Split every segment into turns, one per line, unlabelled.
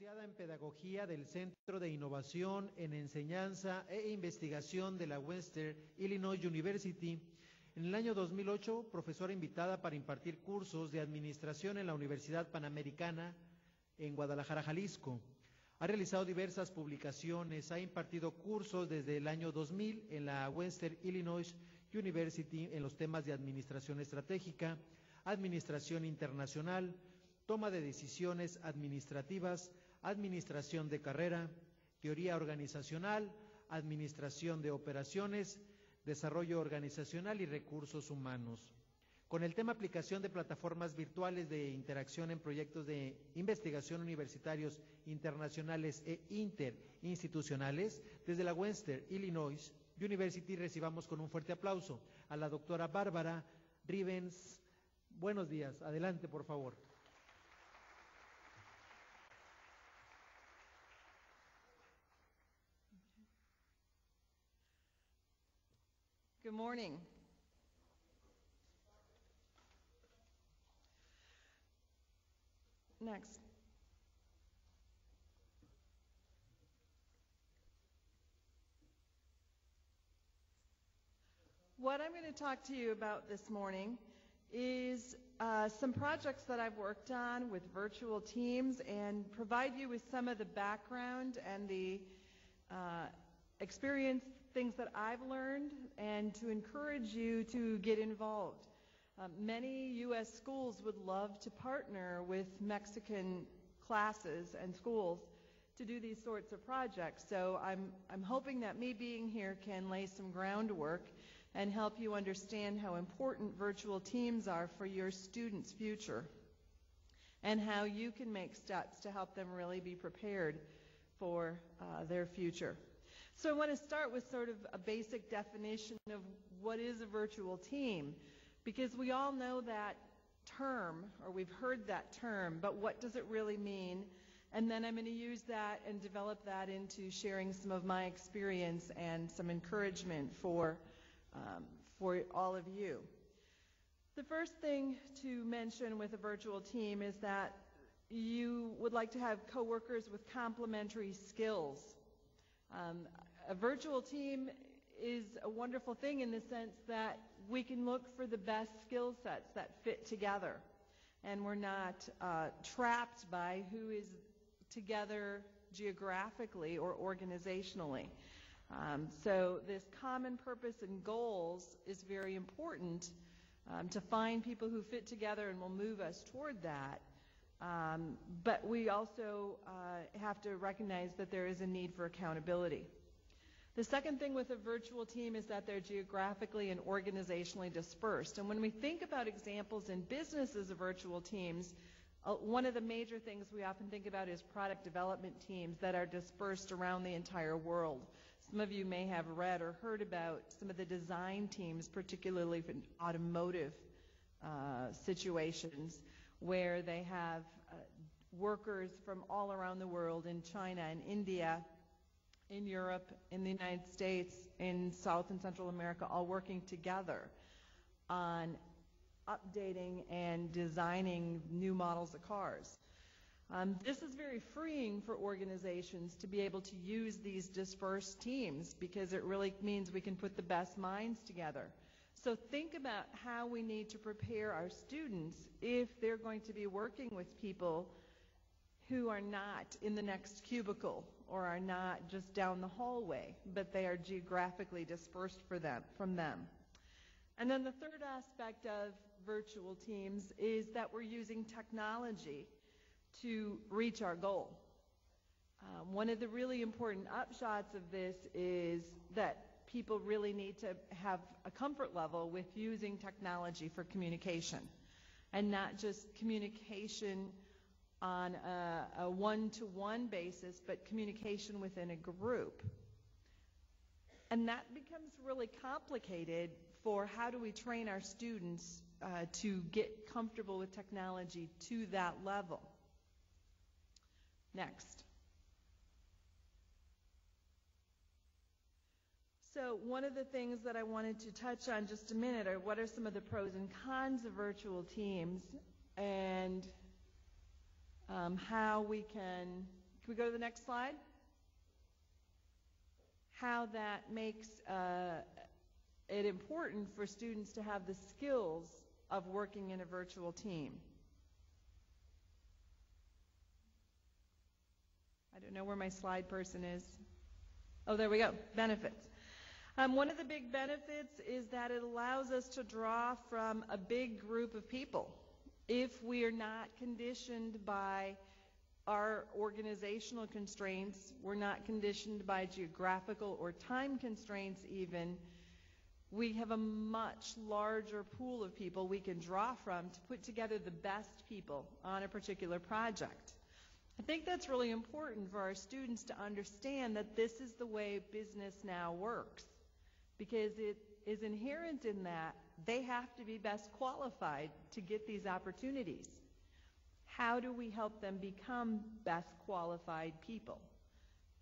asociada en Pedagogía del Centro de Innovación en Enseñanza e Investigación de la Western Illinois University. En el año 2008, profesora invitada para impartir cursos de administración en la Universidad Panamericana en Guadalajara, Jalisco. Ha realizado diversas publicaciones, ha impartido cursos desde el año 2000 en la Western Illinois University en los temas de administración estratégica, administración internacional, toma de decisiones administrativas, administración de carrera, teoría organizacional, administración de operaciones, desarrollo organizacional y recursos humanos. Con el tema aplicación de plataformas virtuales de interacción en proyectos de investigación universitarios internacionales e interinstitucionales, desde la Western Illinois University recibamos con un fuerte aplauso a la doctora Bárbara Rivens. Buenos días, adelante por favor.
Good morning. Next. What I'm going to talk to you about this morning is uh, some projects that I've worked on with virtual teams and provide you with some of the background and the uh, experience things that I've learned and to encourage you to get involved. Uh, many U.S. schools would love to partner with Mexican classes and schools to do these sorts of projects. So I'm, I'm hoping that me being here can lay some groundwork and help you understand how important virtual teams are for your students' future and how you can make steps to help them really be prepared for uh, their future. So I want to start with sort of a basic definition of what is a virtual team, because we all know that term, or we've heard that term, but what does it really mean? And then I'm going to use that and develop that into sharing some of my experience and some encouragement for, um, for all of you. The first thing to mention with a virtual team is that you would like to have coworkers with complementary skills. Um, a virtual team is a wonderful thing in the sense that we can look for the best skill sets that fit together. And we're not uh, trapped by who is together geographically or organizationally. Um, so this common purpose and goals is very important um, to find people who fit together and will move us toward that. Um, but we also uh, have to recognize that there is a need for accountability. The second thing with a virtual team is that they're geographically and organizationally dispersed. And when we think about examples in businesses of virtual teams, uh, one of the major things we often think about is product development teams that are dispersed around the entire world. Some of you may have read or heard about some of the design teams, particularly in automotive uh, situations, where they have uh, workers from all around the world in China and India in Europe, in the United States, in South and Central America, all working together on updating and designing new models of cars. Um, this is very freeing for organizations to be able to use these dispersed teams because it really means we can put the best minds together. So think about how we need to prepare our students if they're going to be working with people who are not in the next cubicle or are not just down the hallway, but they are geographically dispersed for them, from them. And then the third aspect of virtual teams is that we're using technology to reach our goal. Um, one of the really important upshots of this is that people really need to have a comfort level with using technology for communication and not just communication on a, one-to-one basis, but communication within a group. And that becomes really complicated for how do we train our students uh, to get comfortable with technology to that level. Next. So one of the things that I wanted to touch on just a minute are what are some of the pros and cons of virtual teams and um, how we can can we go to the next slide? How that makes uh, it important for students to have the skills of working in a virtual team. I don't know where my slide person is. Oh, there we go. Benefits. Um, one of the big benefits is that it allows us to draw from a big group of people. If we are not conditioned by our organizational constraints, we're not conditioned by geographical or time constraints even, we have a much larger pool of people we can draw from to put together the best people on a particular project. I think that's really important for our students to understand that this is the way business now works because it is inherent in that they have to be best qualified to get these opportunities. How do we help them become best qualified people?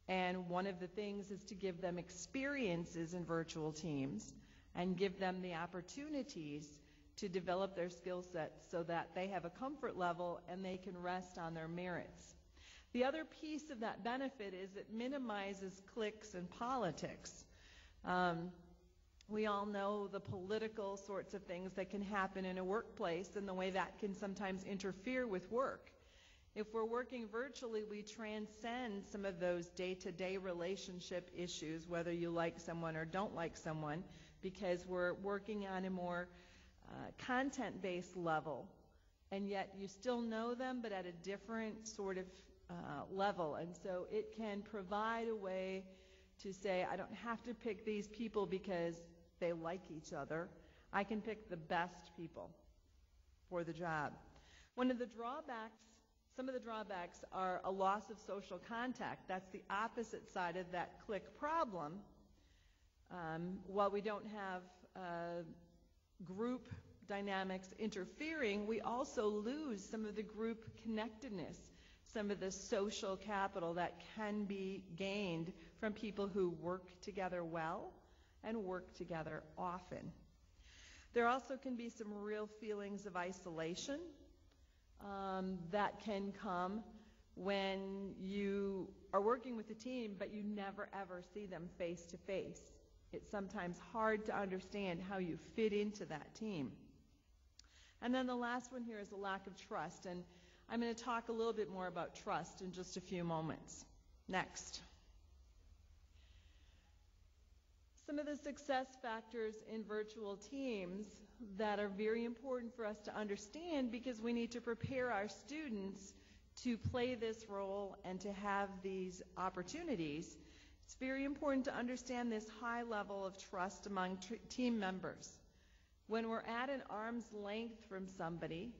And one of the things is to give them experiences in virtual teams and give them the opportunities to develop their skill sets so that they have a comfort level and they can rest on their merits. The other piece of that benefit is it minimizes cliques and politics. Um, we all know the political sorts of things that can happen in a workplace and the way that can sometimes interfere with work. If we're working virtually, we transcend some of those day to day relationship issues, whether you like someone or don't like someone, because we're working on a more uh, content based level. And yet you still know them, but at a different sort of uh, level. And so it can provide a way to say, I don't have to pick these people because they like each other. I can pick the best people for the job. One of the drawbacks, some of the drawbacks are a loss of social contact. That's the opposite side of that clique problem. Um, while we don't have uh, group dynamics interfering, we also lose some of the group connectedness some of the social capital that can be gained from people who work together well and work together often. There also can be some real feelings of isolation um, that can come when you are working with a team but you never ever see them face to face. It's sometimes hard to understand how you fit into that team. And then the last one here is a lack of trust. And I'm going to talk a little bit more about trust in just a few moments. Next. Some of the success factors in virtual teams that are very important for us to understand because we need to prepare our students to play this role and to have these opportunities. It's very important to understand this high level of trust among team members. When we're at an arm's length from somebody,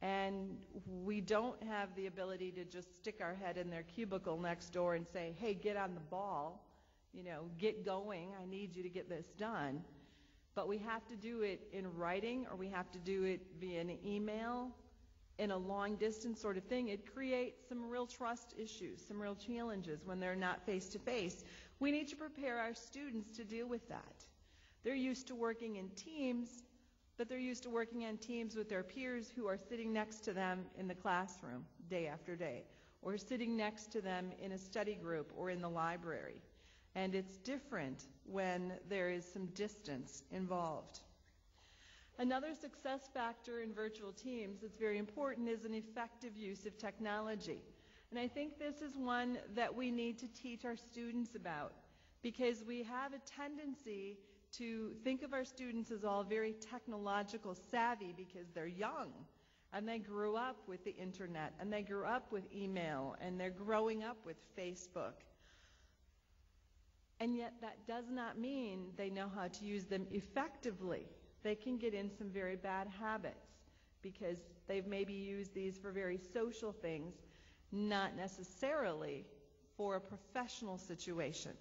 and we don't have the ability to just stick our head in their cubicle next door and say, hey, get on the ball, you know, get going, I need you to get this done. But we have to do it in writing or we have to do it via an email in a long distance sort of thing. It creates some real trust issues, some real challenges when they're not face to face. We need to prepare our students to deal with that. They're used to working in teams but they're used to working in teams with their peers who are sitting next to them in the classroom day after day, or sitting next to them in a study group or in the library. And it's different when there is some distance involved. Another success factor in virtual teams that's very important is an effective use of technology. And I think this is one that we need to teach our students about because we have a tendency to think of our students as all very technological savvy because they're young and they grew up with the internet and they grew up with email and they're growing up with Facebook. And yet that does not mean they know how to use them effectively. They can get in some very bad habits because they've maybe used these for very social things, not necessarily for a professional situation.